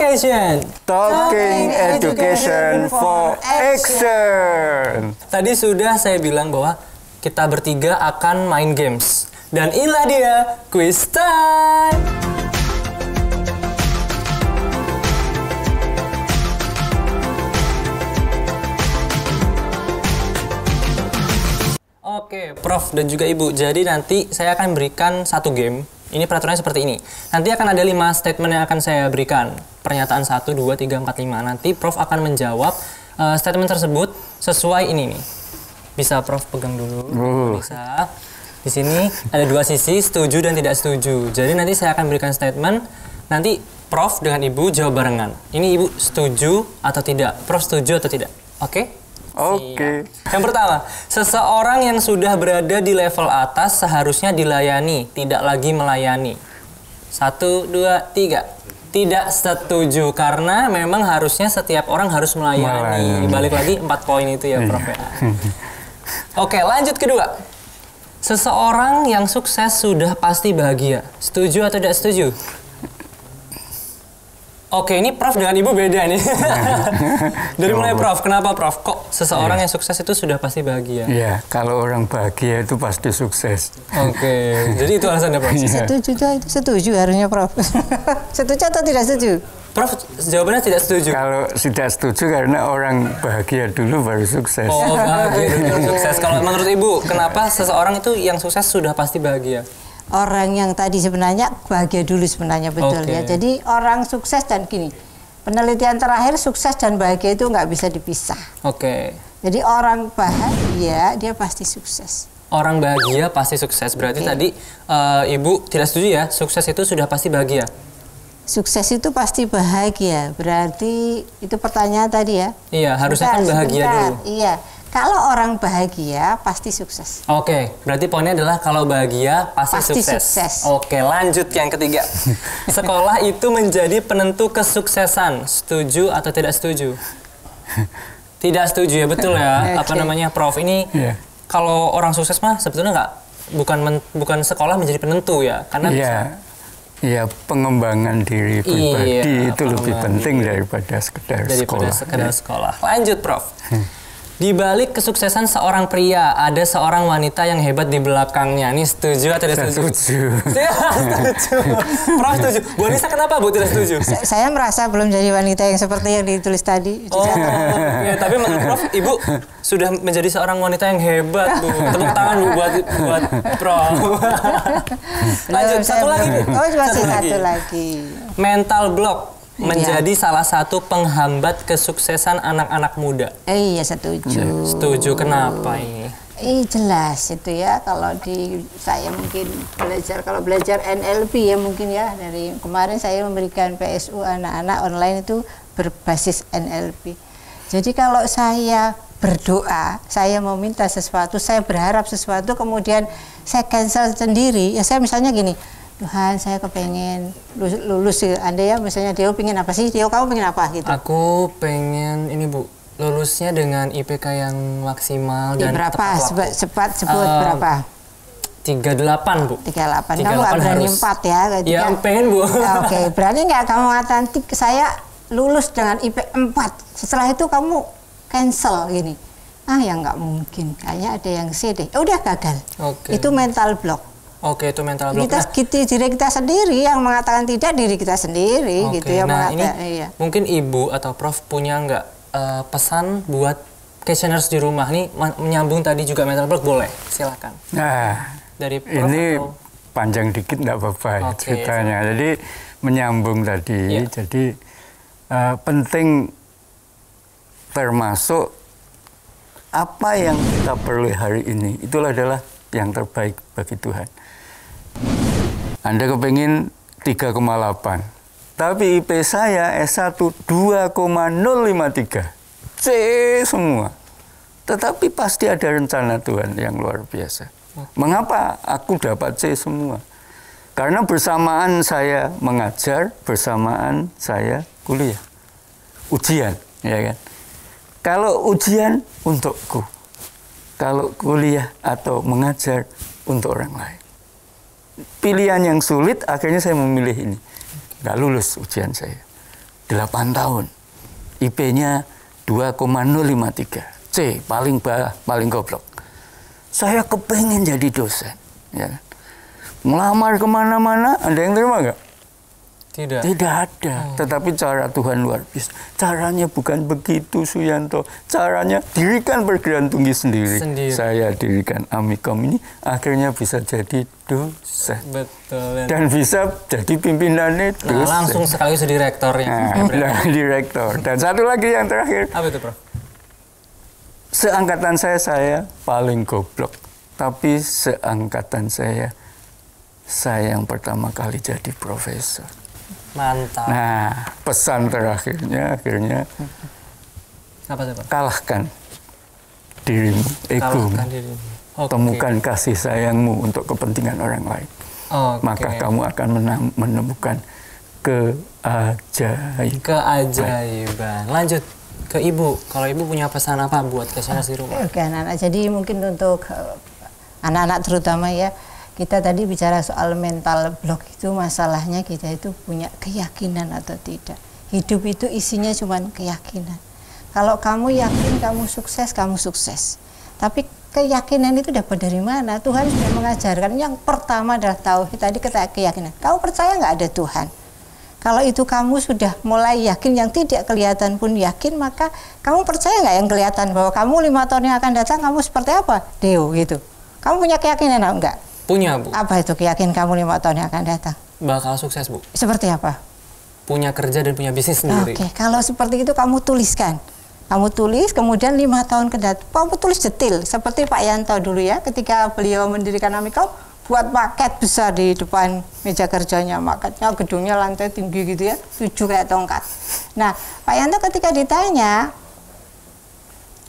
Education. Talking Education for Action. Tadi sudah saya bilang bahwa kita bertiga akan main games. Dan inilah dia quiz time. Oke, Prof dan juga Ibu. Jadi nanti saya akan berikan satu game. Ini peraturannya seperti ini. Nanti akan ada lima statement yang akan saya berikan. Pernyataan 1, 2, 3, 4, 5. Nanti Prof akan menjawab uh, statement tersebut sesuai ini nih. Bisa Prof pegang dulu. Uh. Bisa. Di sini ada dua sisi, setuju dan tidak setuju. Jadi nanti saya akan berikan statement. Nanti Prof dengan Ibu jawab barengan. Ini Ibu setuju atau tidak? Prof setuju atau tidak? Oke? Oke. Yang pertama, seseorang yang sudah berada di level atas seharusnya dilayani, tidak lagi melayani. Satu, dua, tiga. Tidak setuju karena memang harusnya setiap orang harus melayani. Melayani. Balik lagi empat poin itu ya, Prof. ya. Oke, lanjut kedua. Seseorang yang sukses sudah pasti bahagia. Setuju atau tidak setuju? Oke, ini Prof dengan Ibu beda nih. Dari mulai Prof, kenapa Prof? Kok seseorang yang sukses itu sudah pasti bahagia? Ya, kalau orang bahagia itu pasti sukses. Oke, jadi itu alasannya Prof. Iya. Setuju itu setuju harusnya Prof. setuju atau tidak setuju? Prof, jawabannya tidak setuju. Kalau tidak setuju karena orang bahagia dulu baru sukses. Oh, bahagia dulu sukses. Kalau menurut Ibu, kenapa seseorang itu yang sukses sudah pasti bahagia? Orang yang tadi sebenarnya bahagia dulu sebenarnya betul Oke. ya. Jadi orang sukses dan gini, penelitian terakhir sukses dan bahagia itu nggak bisa dipisah. Oke. Jadi orang bahagia dia pasti sukses. Orang bahagia pasti sukses. Berarti Oke. tadi eh, Ibu tidak setuju ya, sukses itu sudah pasti bahagia. Sukses itu pasti bahagia. Berarti itu pertanyaan tadi ya. Iya, harusnya kan bahagia sebentar. dulu. Iya. Kalau orang bahagia pasti sukses. Oke, berarti poinnya adalah kalau bahagia pasti, Pasti sukses. sukses. Oke, lanjut yang ketiga. Sekolah itu menjadi penentu kesuksesan. Setuju atau tidak setuju? Tidak setuju ya, betul ya. Apa Oke. namanya, Prof? Ini Iya. kalau orang sukses mah sebetulnya nggak bukan men- bukan sekolah menjadi penentu ya, karena Iya. Iya, pengembangan diri pribadi Iya, itu lebih penting diri. daripada sekedar daripada sekolah. sekedar sekolah. Lanjut, Prof. Di balik kesuksesan seorang pria, ada seorang wanita yang hebat di belakangnya. Ini setuju atau tidak setuju? setuju. Tidak setuju. Prof setuju. Bu Anissa kenapa Bu tidak setuju? Sa- Saya merasa belum jadi wanita yang seperti yang ditulis tadi. Oh, ya, tapi menurut Prof, Ibu sudah menjadi seorang wanita yang hebat, Bu. Tepuk tangan Bu buat buat Prof. Lanjut satu saya lagi, Bu. Oh, masih Satu lagi. Mental block Iya. menjadi salah satu penghambat kesuksesan anak-anak muda. Eh, iya setuju. Setuju kenapa ini? Eh jelas itu ya kalau di saya mungkin belajar kalau belajar NLP ya mungkin ya dari kemarin saya memberikan PSU anak-anak online itu berbasis NLP. Jadi kalau saya berdoa, saya mau minta sesuatu, saya berharap sesuatu, kemudian saya cancel sendiri, ya saya misalnya gini, Tuhan saya kepengen lulus, lulus ya. Anda ya misalnya Deo pengen apa sih? Deo kamu pengen apa gitu? Aku pengen ini Bu, lulusnya dengan IPK yang maksimal Ya, dan berapa? waktu. Cepat, sebut Um, berapa? 38 Bu. 38. Kamu nggak berani harus. empat ya? Ya Tiga- pengen Bu. Ah, Oke, berani nggak kamu mengatakan "Tik, saya lulus dengan IP 4. Setelah itu kamu cancel gini. Ah, ya nggak mungkin. Kayaknya ada yang C deh. Ya Udah gagal. Oke. Itu mental block. Oke itu mental block. Kita, Nah, kita diri kita sendiri yang mengatakan tidak diri kita sendiri Oke, gitu ya nah ini mengatakan iya. mungkin ibu atau prof punya nggak eh, pesan buat questioners di rumah nih menyambung tadi juga mental block boleh silakan Nah, dari prof ini atau panjang dikit nggak apa-apa ya Oke, ceritanya. Jadi menyambung tadi, Iya. jadi eh, penting termasuk apa yang kita perlu hari ini itulah adalah yang terbaik bagi Tuhan. Anda kepingin 3,8, tapi IP saya S1 2,053, C semua. Tetapi pasti ada rencana Tuhan yang luar biasa. Mengapa aku dapat C semua? Karena bersamaan saya mengajar, bersamaan saya kuliah. Ujian, ya kan? Kalau ujian untukku, kalau kuliah atau mengajar untuk orang lain. Pilihan yang sulit, akhirnya saya memilih ini. Nggak lulus ujian saya. 8 tahun. IP-nya 2,053. C, paling bawah, paling goblok. Saya kepengen jadi dosen. Ya. kan? Melamar ke mana-mana, ada yang terima nggak? Tidak. Tidak ada. Tetapi cara Tuhan luar biasa. Caranya bukan begitu Suyanto. Caranya dirikan perguruan tinggi sendiri. Sendiri. Saya dirikan Amikom ini akhirnya bisa jadi dosen. Betul. Dan bisa jadi pimpinannya dosen. Nah, langsung sekaligus jadi rektornya. Nah, nah, direktor. Dan satu lagi yang terakhir. Apa itu, Prof? Seangkatan saya, saya paling goblok. Tapi seangkatan saya, saya yang pertama kali jadi profesor. Mantap. Nah, pesan terakhirnya akhirnya Apa Prof? kalahkan dirimu, egomu. Kalahkan dirimu. Oke. Temukan kasih sayangmu untuk kepentingan orang lain. Oke. Maka kamu akan menemukan keajaiban. keajaiban. Lanjut ke ibu. Kalau ibu punya pesan apa buat keseners di rumah? Oke anak-anak, jadi mungkin untuk eh, anak-anak terutama ya, kita tadi bicara soal mental block itu masalahnya kita itu punya keyakinan atau tidak. Hidup itu isinya cuma keyakinan. Kalau kamu yakin kamu sukses, kamu sukses. Tapi keyakinan itu dapat dari mana? Tuhan sudah mengajarkan. Yang pertama adalah tauhid tadi kata keyakinan. Kamu percaya nggak ada Tuhan? Kalau itu kamu sudah mulai yakin yang tidak kelihatan pun yakin, maka kamu percaya nggak yang kelihatan bahwa kamu lima tahun yang akan datang kamu seperti apa? Deo gitu. Kamu punya keyakinan atau enggak? Punya, Bu. Apa itu keyakinan kamu lima tahun yang akan datang? Bakal sukses, Bu. Seperti apa? Punya kerja dan punya bisnis sendiri. Oke, kalau seperti itu kamu tuliskan. Kamu tulis, kemudian lima tahun ke depan, kamu tulis detil. Seperti Pak Yanto dulu ya, ketika beliau mendirikan Amikom, buat paket besar di depan meja kerjanya. Makanya gedungnya lantai tinggi gitu ya, tujuh kayak tongkat. Nah, Pak Yanto ketika ditanya,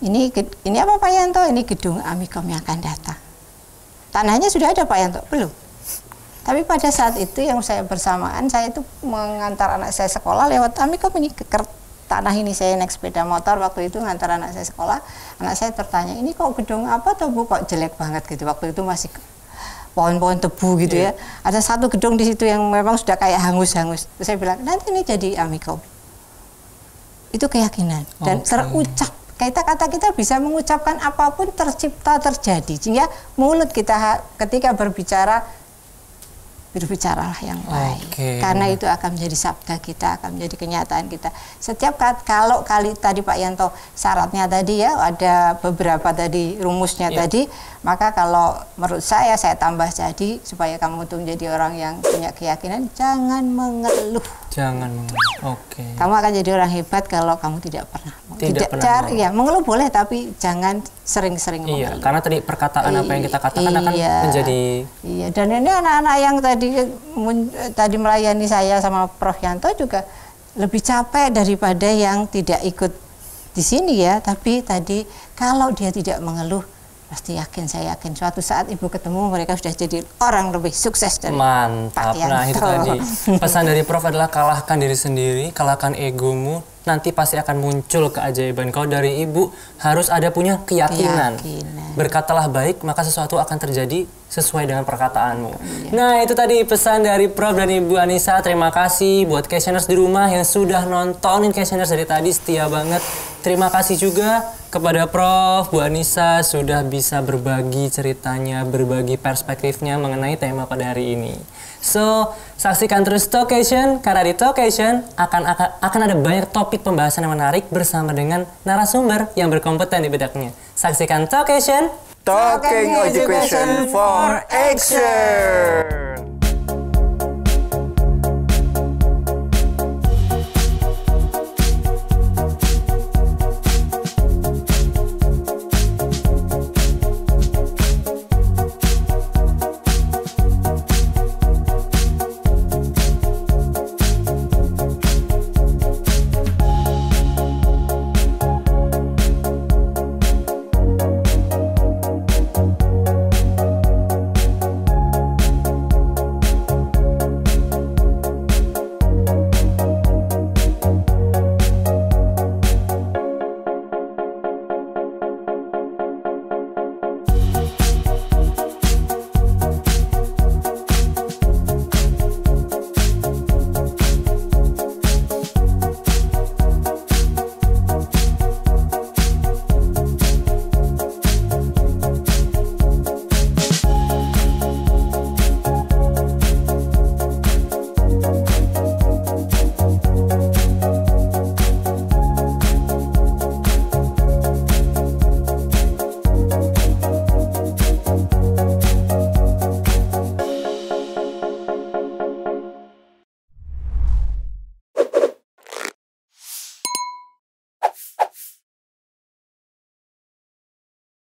ini ini apa Pak Yanto? Ini gedung Amikom yang akan datang. Tanahnya sudah ada Pak Yanto? Belum. Tapi pada saat itu yang saya bersamaan, saya itu mengantar anak saya sekolah lewat Amikom ini ke ker- tanah ini saya naik sepeda motor waktu itu ngantar anak saya sekolah. Anak saya tertanya, ini kok gedung apa tuh bu? Kok jelek banget gitu. Waktu itu masih pohon-pohon tebu gitu ya. Ada satu gedung di situ yang memang sudah kayak hangus-hangus. Saya bilang, nanti ini jadi Amikom. Itu keyakinan dan Oke. terucap kita kata kita bisa mengucapkan apa pun tercipta terjadi. Sehingga mulut kita ketika berbicara berbicaralah yang baik Oke. karena itu akan menjadi sabda kita akan menjadi kenyataan kita setiap kat- kalau kali tadi Pak Yanto syaratnya tadi ya ada beberapa tadi rumusnya Iya. tadi maka kalau menurut saya saya tambah jadi supaya kamu tuh menjadi orang yang punya keyakinan jangan mengeluh Jangan mengeluh. Oke. kamu akan jadi orang hebat kalau kamu tidak pernah Tidak pernah cari- mengeluh. ya mengeluh boleh tapi jangan sering-sering Iya, mengeluh karena tadi perkataan apa yang kita katakan akan Iya. menjadi Iya, dan ini anak-anak yang tadi mun- tadi melayani saya sama Prof Yanto juga lebih capek daripada yang tidak ikut di sini ya. Tapi tadi kalau dia tidak mengeluh, pasti yakin saya yakin suatu saat ibu ketemu mereka sudah jadi orang lebih sukses dari mantap. Pak Nah, itu Yanto. tadi pesan dari Prof adalah kalahkan diri sendiri, kalahkan egomu, nanti pasti akan muncul keajaiban. Kalau dari ibu harus ada punya keyakinan. Keyakinan. Berkatalah baik, maka sesuatu akan terjadi sesuai dengan perkataanmu. Iya. Nah, itu tadi pesan dari Prof dan Ibu Anissa. Terima kasih buat questioners di rumah yang sudah nontonin questioners dari tadi setia banget. Terima kasih juga kepada Prof, Bu Anissa sudah bisa berbagi ceritanya, berbagi perspektifnya mengenai tema pada hari ini. So, saksikan terus Talkation karena di Talkation akan, akan akan ada banyak topik pembahasan yang menarik bersama dengan narasumber yang berkompeten di bedaknya. Saksikan Talkation Talking Education for Action.